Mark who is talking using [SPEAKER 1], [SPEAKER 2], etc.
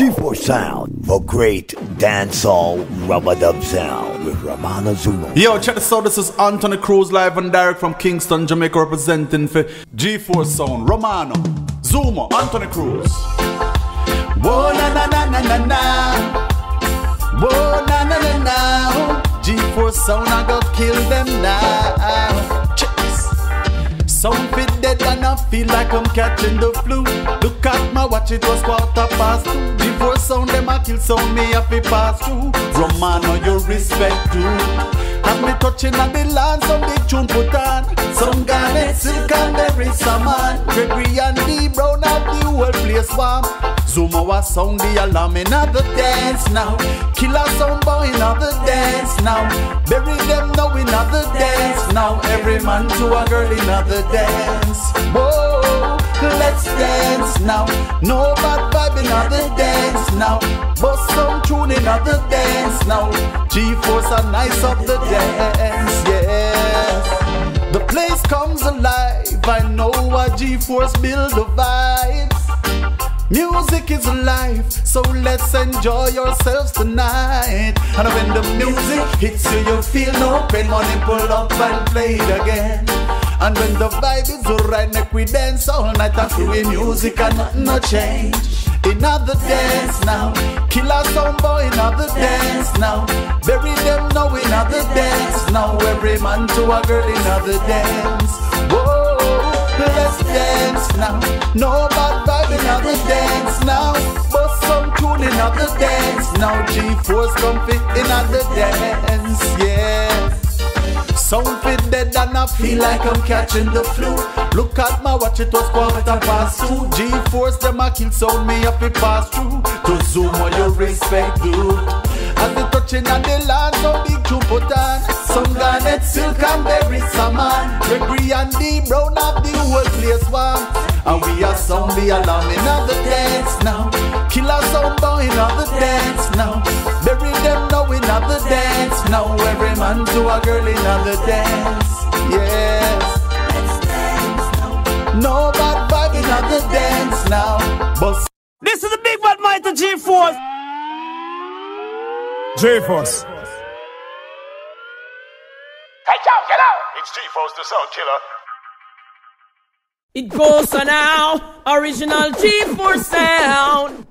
[SPEAKER 1] G-Force Sound for great dancehall rub a dub sound with Romano Zumo.
[SPEAKER 2] Yo, check this out. This is Anthony Cruz live and direct from Kingston, Jamaica, representing for G-Force Sound. Romano, Zumo, Anthony Cruz. Whoa, na na na na na na. Whoa, na na na na. G-Force Sound, I go kill them now. Sound fit dead and I feel like I'm catching the flu. Look at my watch, it was quarter past two. Before sound them I kill sound me have to pass through. Romano, your respect too. Have me touching on the land, some big tune put on. Some Garnett Silk and some man. Gregory and D Brown have the whole place warm. Zuma was sound the alarm in the dance now. Killer sound boy in the dance now. Bury them now in the dance now. Every man to a girl in the dance. Whoa, let's dance now. No bad vibe in the dance now. Bust some tune in the dance now. G-Force are nice up the dance, yes. The place comes alive. I know a G-Force build the vibes. Music is life, so let's enjoy ourselves tonight. And when the music hits you, you feel no pain. Money pull up and play it again. And when the vibe is right, make we dance all night and through music and nothing no change. Another dance now, killer sound boy, another dance now. Bury them now, another dance now. Every man to a girl, another dance. Whoa, let's dance now. No bad vibe, another dance now. Some tune, another dance now. G-Force comfy, another dance, yeah. Sound fit dead and I feel like I'm catching the flu. Look at my watch, it was quarter past two. G-Force, them a kill sound, me up it pass through. To zoom on your respect, dude. As the touching on the land, some big to put on. Some Garnett Silk and berry, man. Gregory and D Brown have the whole place warm. And we are sound the alarm in the dance now. Killer sound boy in the dance now. Bury them now in the dance now. Every man to a girl in the dance. Yes. No bad vibe in the dance now. But
[SPEAKER 3] This is the big bad mighty G-Force.
[SPEAKER 4] J-Force.
[SPEAKER 5] Hey, yo, get out! It's G-Force, the sound killer.
[SPEAKER 3] It goes on now, original G-Force sound.